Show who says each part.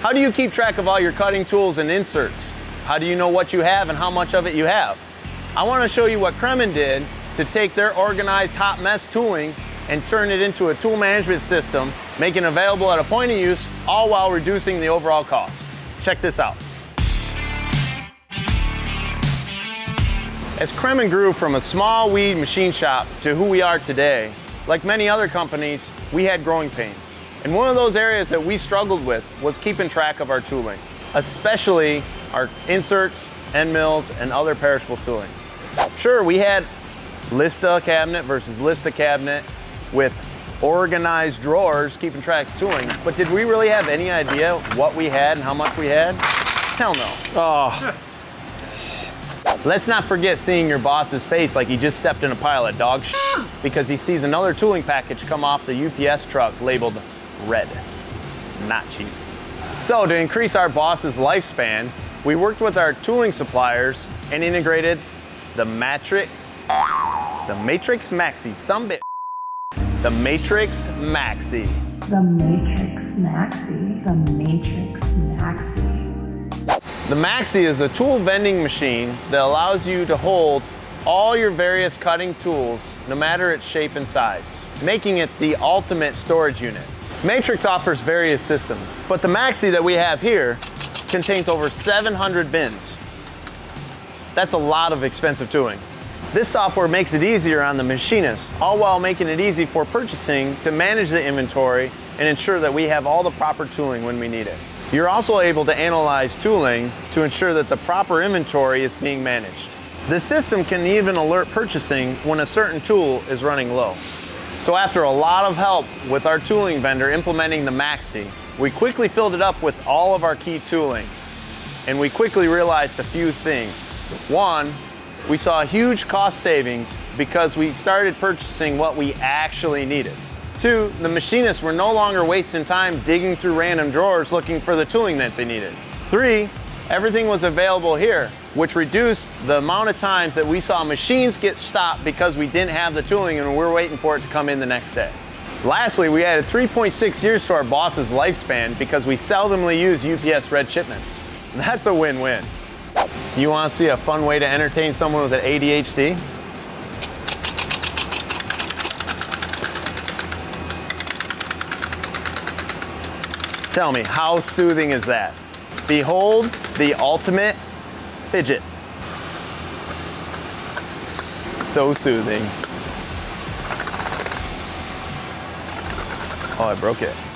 Speaker 1: How do you keep track of all your cutting tools and inserts? How do you know what you have and how much of it you have? I want to show you what Kremin did to take their organized hot mess tooling and turn it into a tool management system, making available at a point of use, all while reducing the overall cost. Check this out. As Kremin grew from a small weed machine shop to who we are today, like many other companies, we had growing pains. And one of those areas that we struggled with was keeping track of our tooling, especially our inserts, end mills, and other perishable tooling. Sure, we had Lista cabinet versus Lista cabinet with organized drawers keeping track of tooling, but did we really have any idea what we had and how much we had? Hell no.
Speaker 2: Oh,
Speaker 1: Let's not forget seeing your boss's face like he just stepped in a pile of dog shit because he sees another tooling package come off the UPS truck labeled red. Not cheap. So to increase our boss's lifespan, we worked with our tooling suppliers and integrated the Matrix, the Matrix Maxi, some bit, the Matrix Maxi.
Speaker 3: The Matrix Maxi. The Matrix Maxi.
Speaker 1: The Maxi is a tool vending machine that allows you to hold all your various cutting tools, no matter its shape and size, making it the ultimate storage unit. Matrix offers various systems, but the Maxi that we have here contains over 700 bins. That's a lot of expensive tooling. This software makes it easier on the machinist, all while making it easy for purchasing to manage the inventory and ensure that we have all the proper tooling when we need it. You're also able to analyze tooling to ensure that the proper inventory is being managed. The system can even alert purchasing when a certain tool is running low. So after a lot of help with our tooling vendor implementing the Maxi, we quickly filled it up with all of our key tooling. And we quickly realized a few things. One, we saw huge cost savings because we started purchasing what we actually needed. Two, the machinists were no longer wasting time digging through random drawers looking for the tooling that they needed. Three, everything was available here, which reduced the amount of times that we saw machines get stopped because we didn't have the tooling and we we're waiting for it to come in the next day. Lastly, we added 3.6 years to our boss's lifespan because we seldomly use UPS red shipments. That's a win-win. You want to see a fun way to entertain someone with an ADHD? Tell me, how soothing is that? Behold the ultimate fidget. So soothing. Oh, I broke it.